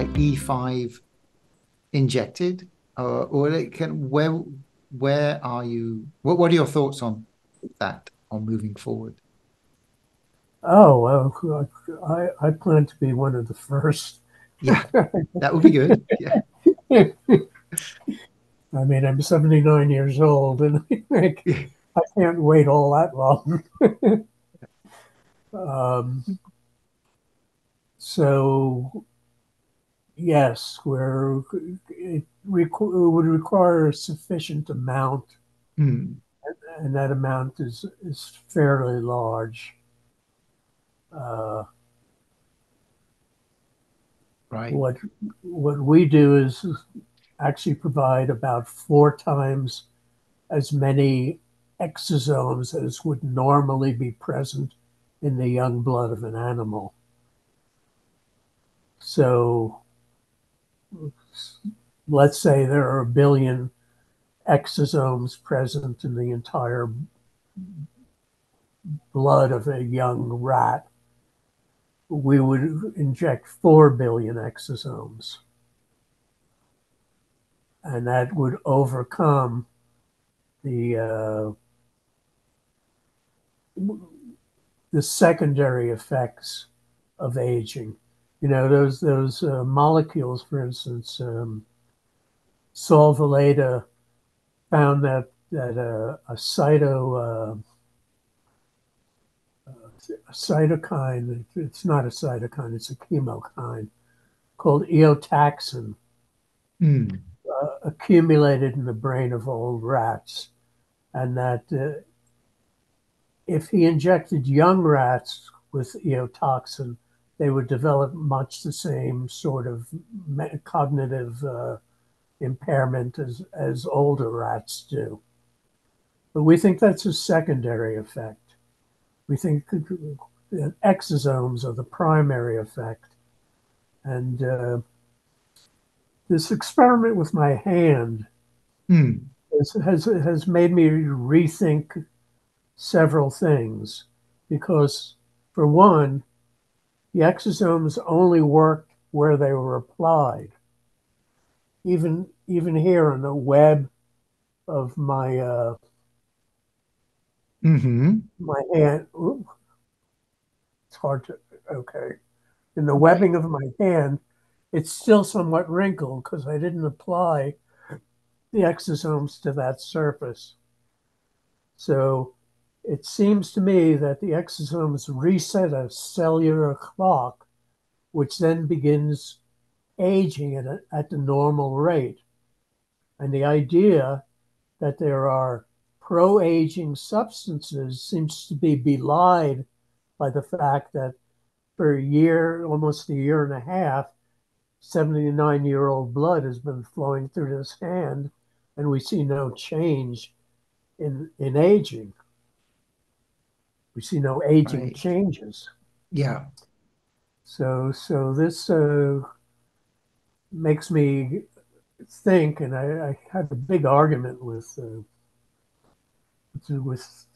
like E5 injected, or, or it can where where are you? What what are your thoughts on that on moving forward? Oh, well, I I plan to be one of the first. Yeah, that would be good. Yeah. I mean, I'm 79 years old, and I can't wait all that long. um, so, yes, where it, requ- it, would require a sufficient amount, mm. and, and, that amount is is fairly large. Uh, right. What what we do is actually provide about four times as many exosomes as would normally be present in the young blood of an animal. So let's say there are a billion exosomes present in the entire blood of a young rat. We would inject 4 billion exosomes and that would overcome the uh, the secondary effects of aging. You know, those those uh, molecules, for instance, um, Saul Villeda found that that uh, a cyto uh, a cytokine, it's not a cytokine, it's a chemokine called eotaxin. Mm uh, accumulated in the brain of old rats, and that uh, if he injected young rats with eotaxin, they would develop much the same sort of cognitive uh, impairment as, as older rats do. But we think that's a secondary effect. We think that exosomes are the primary effect. And uh, this experiment with my hand mm. has, has, has made me rethink several things because, for one, the exosomes only worked where they were applied. Even even here on the web of my uh, mm-hmm. my hand, it's hard to okay. In the webbing of my hand, it's still somewhat wrinkled because I didn't apply the exosomes to that surface. So it seems to me that the exosomes reset a cellular clock, which then begins aging at, a, at the normal rate. And the idea that there are pro aging substances seems to be belied by the fact that for a year, almost a year and a half, 79 year old blood has been flowing through this hand, and we see no change in, in aging. We see no aging right. changes. Yeah. So, so this uh, makes me think, and I, I, had a big argument with uh, with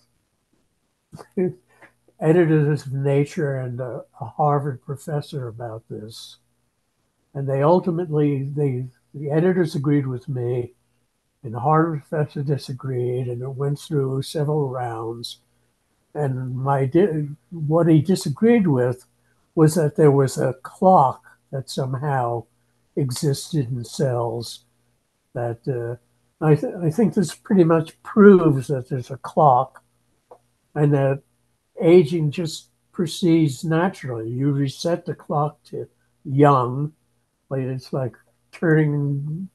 editors of Nature and a, a Harvard professor about this and they ultimately they the editors agreed with me and the Harvard professor disagreed and it went through several rounds and my what he disagreed with was that there was a clock that somehow existed in cells that uh, I, th- I think this pretty much proves that there's a clock and that aging just proceeds naturally. You reset the clock to young like it's like turning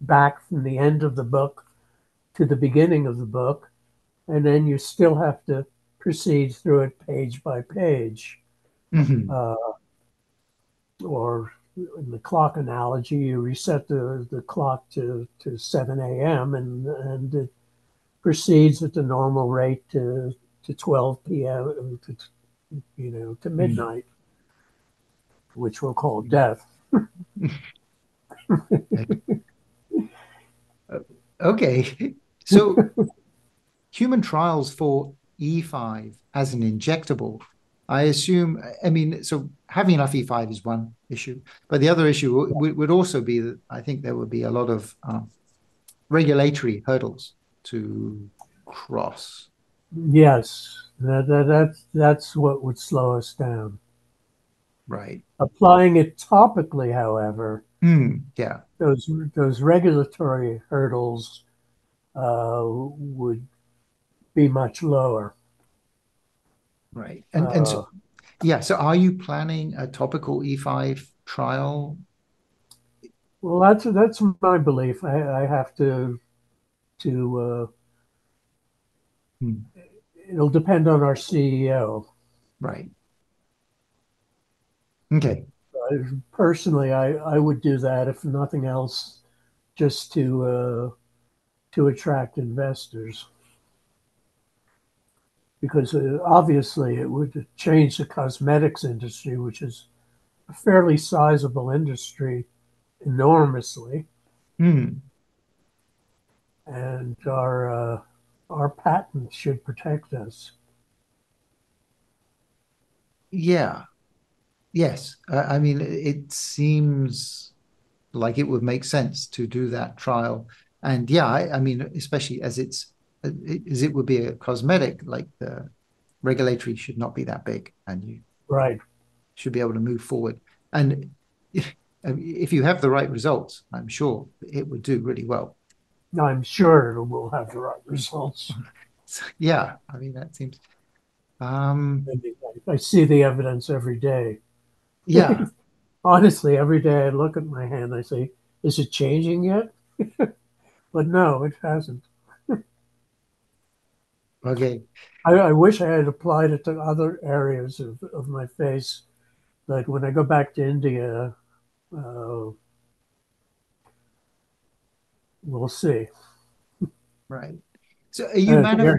back from the end of the book to the beginning of the book, and then you still have to proceed through it page by page. Mm-hmm. Uh, or in the clock analogy, you reset the, the clock to, to 7 a.m. and and it proceeds at the normal rate to, to 12 p.m. to you know to mm-hmm. midnight, mm-hmm. which we'll call death. okay. So human trials for E5 as an injectable, I assume, I mean, so having enough E5 is one issue, but the other issue would, would also be that I think there would be a lot of um, regulatory hurdles to cross. Yes, that, that that's that's what would slow us down. Right. Applying it topically, however, Mm, yeah. those those regulatory hurdles uh, would be much lower. Right. And and so yeah, so are you planning a topical E5 trial? Well, that's that's my belief. I, I have to to. Uh, Hmm. It'll depend on our CEO. Right. Okay. Uh, personally, I, I would do that if nothing else, just to uh, to attract investors. Because uh, obviously, it would change the cosmetics industry, which is a fairly sizable industry, enormously, Hmm. and our uh, our patents should protect us. Yeah. Yes. I mean, it seems like it would make sense to do that trial. And yeah, I, I mean, especially as it's as it would be a cosmetic, like the regulatory should not be that big, and you Right. should be able to move forward. And if, if you have the right results, I'm sure it would do really well. I'm sure it will have the right results. Yeah, I mean, that seems. Um, I mean, I- I see the evidence every day. yeah. Honestly, every day I look at my hand, I say, is it changing yet? but no, it hasn't. Okay. I, I wish I had applied it to other areas of, of my face. But when I go back to India, uh, we'll see. Right. So are you Uh,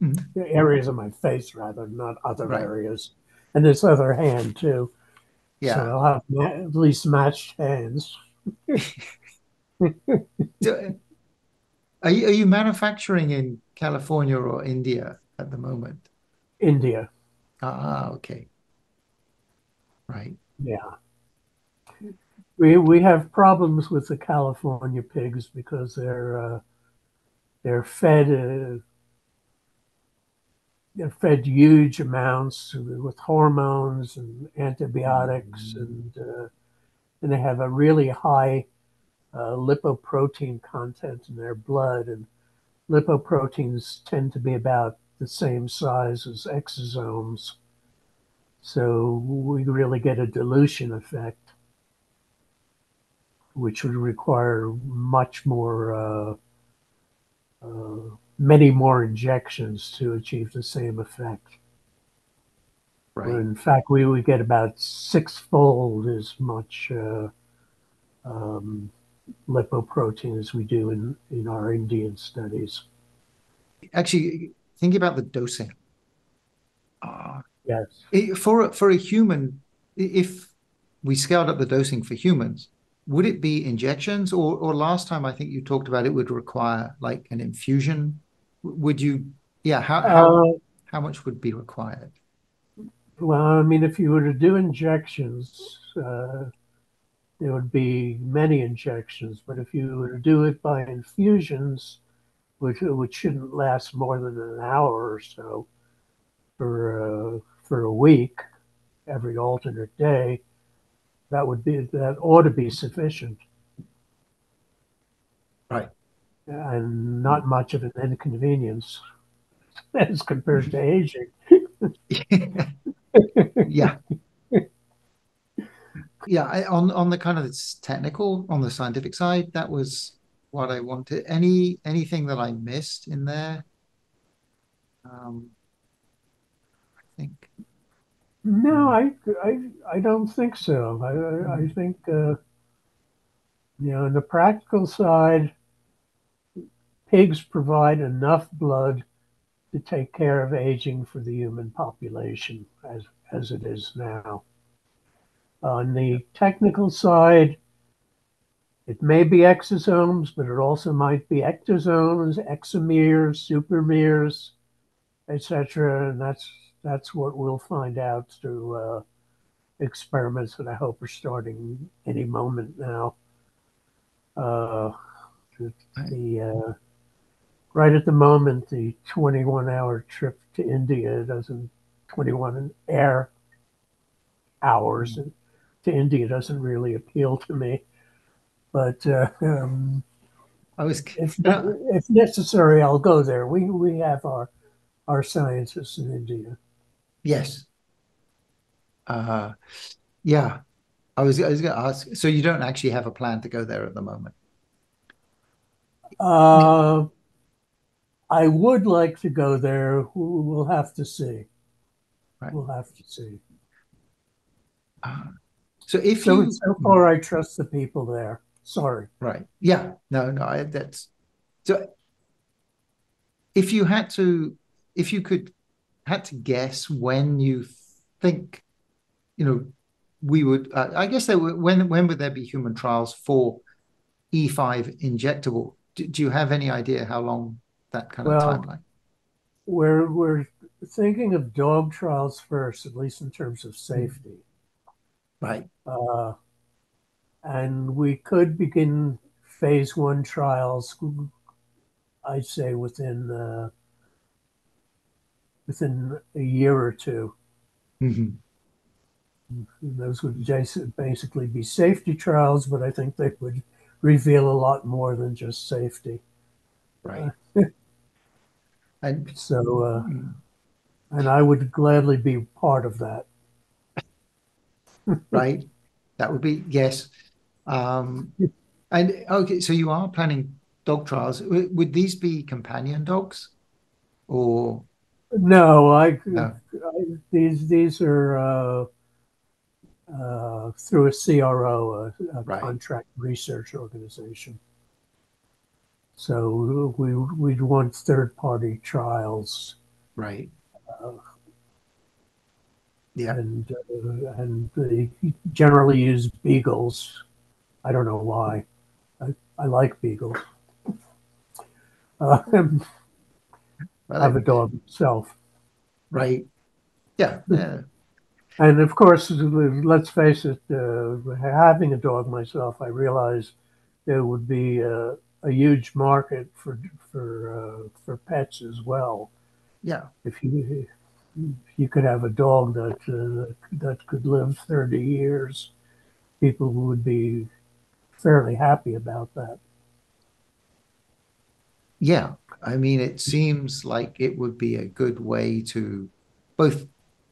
Mhm. areas of my face, rather, not other Right. areas. And this other hand, too. So Yeah. I'll have ma- at least matched hands. So, are you are you manufacturing in California or India at the moment? India. Ah, okay. Right. Yeah. We we have problems with the California pigs because they're uh, they're fed uh, they're fed huge amounts with hormones and antibiotics and uh, and they have a really high uh, lipoprotein content in their blood and lipoproteins tend to be about the same size as exosomes. So we really get a dilution effect, which would require much more, uh, uh, many more injections to achieve the same effect. Right. In fact, we would get about sixfold as much uh, um, lipoprotein as we do in, in our Indian studies. Actually, think about the dosing. Uh, Yes. i- for for a human, if we scaled up the dosing for humans, would it be injections or or last time I think you talked about it would require like an infusion? Would you? Yeah. How how Uh, how much would be required? Well, I mean, if you were to do injections, uh, there would be many injections. But if you were to do it by infusions, which which shouldn't last more than an hour or so, for uh, for a week, every alternate day, that would be that ought to be sufficient. Right. And not much of an inconvenience as compared to aging. Yeah. Yeah, I, on on the kind of technical, on the scientific side, that was what I wanted. Any anything that I missed in there? Um, I think. No, I, I, I don't think so. I, I, I think, uh, you know, on the practical side, pigs provide enough blood to take care of aging for the human population as, as it is now. On the technical side, it may be exosomes, but it also might be ectosomes, exomeres, supermeres, etc. And that's that's what we'll find out through uh, experiments that I hope are starting any moment now. Uh, the, uh, right at the moment, the 21 hour trip to India doesn't 21 air hours mm-hmm. To India doesn't really appeal to me. But uh, um, I was if, if necessary, I'll go there. We we have our our scientists in India. Yes. Uh, yeah. I was I was going to ask. So you don't actually have a plan to go there at the moment? Uh, I would like to go there. We'll have to see. Right. We'll have to see. Uh, so if so, you so far, I trust the people there. Sorry. Right. Yeah. No. No. I, that's so. If you had to, if you could, had to guess when you think, you know, we would. Uh, I guess there. Were, when when would there be human trials for E5 injectable? Do, do you have any idea how long that kind well, of timeline? We're we're thinking of dog trials first, at least in terms of safety. Right. Uh, and we could begin phase one trials. I'd say within uh, within a year or 2 mm-hmm. Those would basically be safety trials, but I think they would reveal a lot more than just safety. Right. and so, uh, mm. and I would gladly be part of that. Right. That would be yes. Um, and okay, so you are planning dog trials. Would these be companion dogs, or no? I, no. I these these are uh, uh, through a CRO, a, a right. contract research organization. So we we'd want third party trials, right? Uh, yeah, and uh, and they generally use beagles I don't know why. I, I like beagles. Uh, I have a dog myself. Right. Yeah. yeah. And of course, let's face it, uh, having a dog myself, I realize there would be a, a huge market for for uh, for pets as well. Yeah. If you you could have a dog that uh, that could live thirty years, people would be fairly happy about that. Yeah, I mean, it seems like it would be a good way to both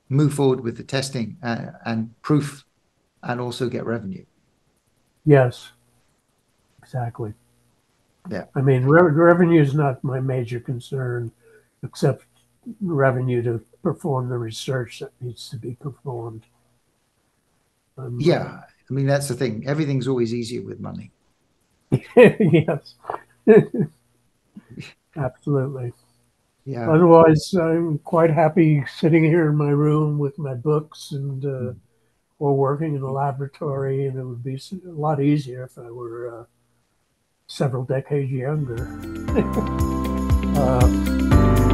move forward with the testing and, and proof and also get revenue. Yes, exactly. Yeah. I mean, re- revenue is not my major concern, except revenue to perform the research that needs to be performed. Um, yeah, I mean, that's the thing. Everything's always easier with money. yes. Absolutely. Yeah. Otherwise, I'm quite happy sitting here in my room with my books and uh, mm. or working in a laboratory, and it would be a lot easier if I were uh, several decades younger. uh,